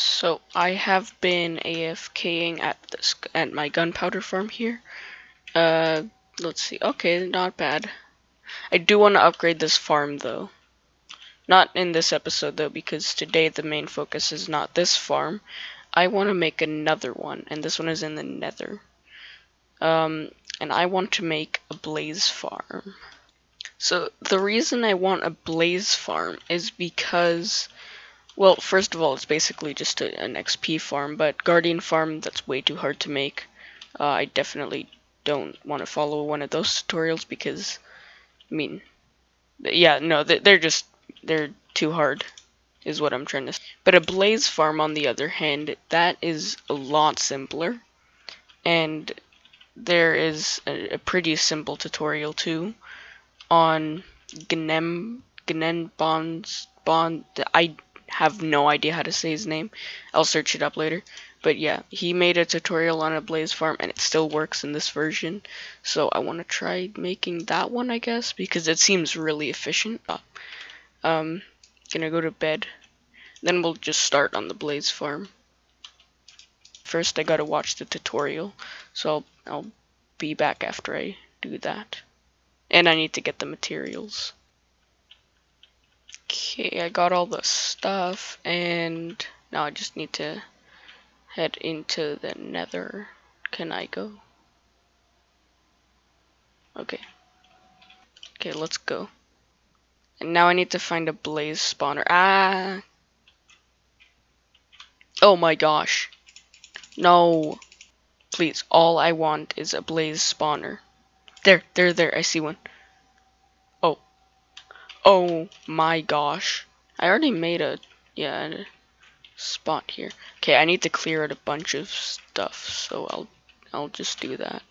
So I have been AFKing at this at my gunpowder farm here. Uh, let's see. Okay, not bad. I do want to upgrade this farm though. Not in this episode though, because today the main focus is not this farm. I want to make another one, and this one is in the Nether. Um, and I want to make a blaze farm. So the reason I want a blaze farm is because well, first of all, it's basically just a, an XP farm, but Guardian farm, that's way too hard to make. Uh, I definitely don't want to follow one of those tutorials because, I mean, yeah, no, they're just, they're too hard, is what I'm trying to say. But a Blaze farm, on the other hand, that is a lot simpler, and there is a, a pretty simple tutorial too on Gnem, Gnen Bonds, Bond, I have no idea how to say his name. I'll search it up later. But yeah, he made a tutorial on a blaze farm and it still works in this version. So I want to try making that one, I guess, because it seems really efficient. Um, gonna go to bed. Then we'll just start on the blaze farm. First, I gotta watch the tutorial, so I'll, I'll be back after I do that. And I need to get the materials. Okay, I got all the stuff, and now I just need to head into the nether. Can I go? Okay. Okay, let's go. And now I need to find a blaze spawner. Ah! Oh my gosh. No. Please, all I want is a blaze spawner. There, there, there, I see one. Oh my gosh. I already made a, yeah, a spot here. Okay, I need to clear out a bunch of stuff, so I'll, I'll just do that.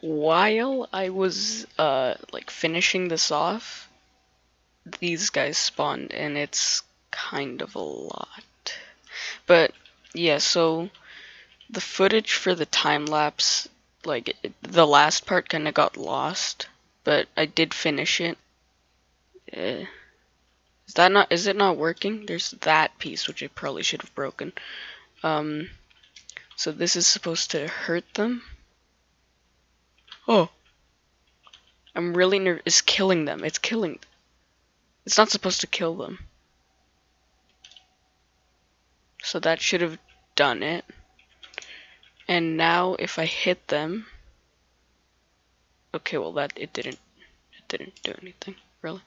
While I was uh like finishing this off, these guys spawned, and it's kind of a lot. But yeah, so the footage for the time lapse, like it, the last part, kind of got lost, but I did finish it. Uh, is that not? Is it not working? There's that piece which I probably should have broken. Um, so this is supposed to hurt them. Oh, I'm really nervous. It's killing them. It's killing. It's not supposed to kill them. So that should have done it. And now if I hit them. Okay, well that it didn't it didn't do anything, really.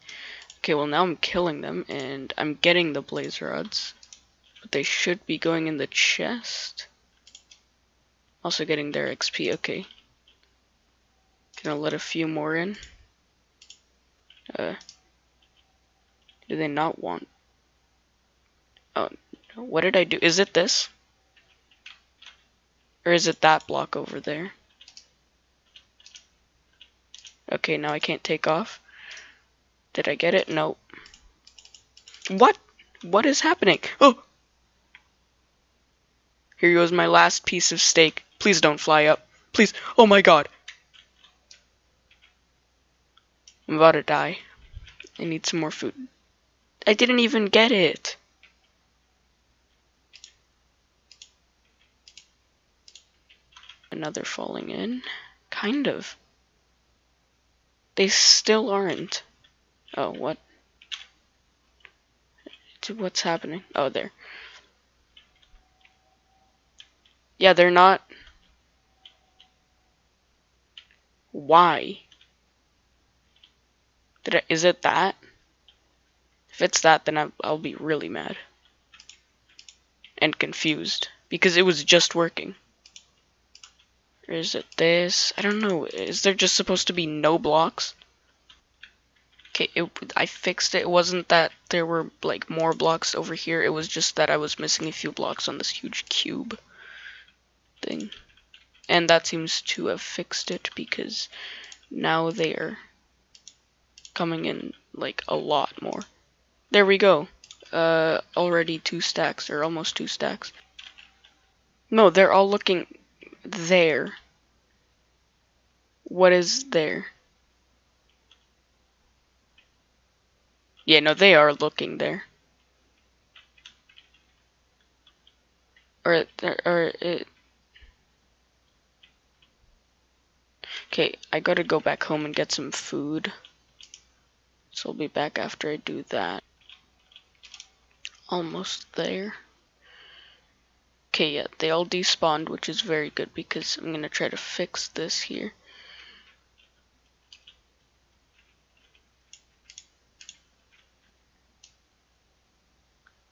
Okay, well now I'm killing them and I'm getting the blaze rods. But they should be going in the chest. Also getting their XP, okay. Gonna let a few more in. Uh, do they not want? Oh, what did I do? Is it this? Or is it that block over there? Okay, now I can't take off. Did I get it? Nope. What? What is happening? Oh! Here goes my last piece of steak. Please don't fly up. Please. Oh my god. I'm about to die. I need some more food. I didn't even get it. Another falling in. Kind of. They still aren't. Oh, what? What's happening? Oh, there. Yeah, they're not. Why? Did is it that? If it's that, then I'll, I'll be really mad. And confused. Because it was just working. Or is it this? I don't know. Is there just supposed to be no blocks? Okay, it, I fixed it. It wasn't that there were like more blocks over here. It was just that I was missing a few blocks on this huge cube thing. And that seems to have fixed it because now they are coming in like a lot more. There we go. Uh, already two stacks or almost two stacks. No, they're all looking there. What is there? Yeah, no, they are looking there. Or, or it. Okay, I gotta go back home and get some food. So I'll be back after I do that. Almost there. Okay, yeah, they all despawned, which is very good because I'm gonna try to fix this here.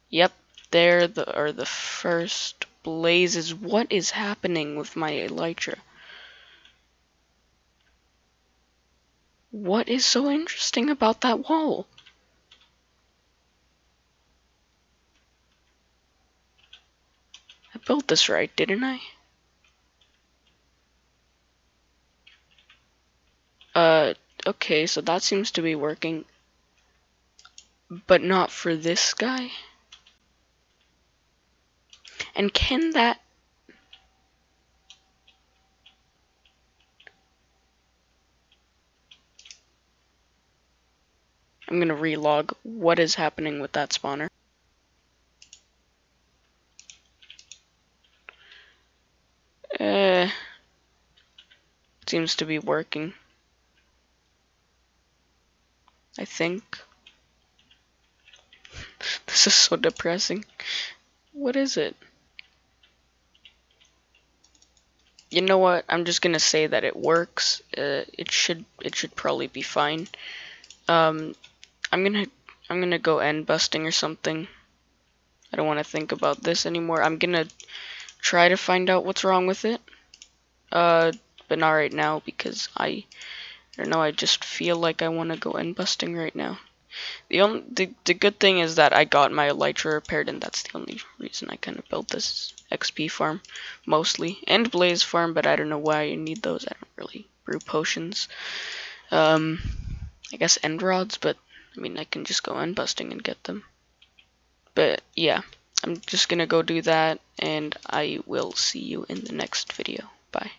Yep, there the are the first blazes. What is happening with my elytra? What is so interesting about that wall? I built this right, didn't I? Uh, okay, so that seems to be working. But not for this guy. And can that... I'm going to relog what is happening with that spawner. Uh, seems to be working. I think. this is so depressing. What is it? you know what? I'm just gonna say that it works. Uh, it should it should probably be fine. Um, I'm gonna I'm gonna go end busting or something. I don't want to think about this anymore. I'm gonna try to find out what's wrong with it. Uh, but not right now because I, I don't know. I just feel like I want to go end busting right now. The only the, the good thing is that I got my elytra repaired, and that's the only reason I kind of built this XP farm, mostly, and blaze farm. But I don't know why you need those. I don't really brew potions. Um, I guess end rods, but I mean I can just go end busting and get them. But yeah, I'm just gonna go do that, and I will see you in the next video. Bye.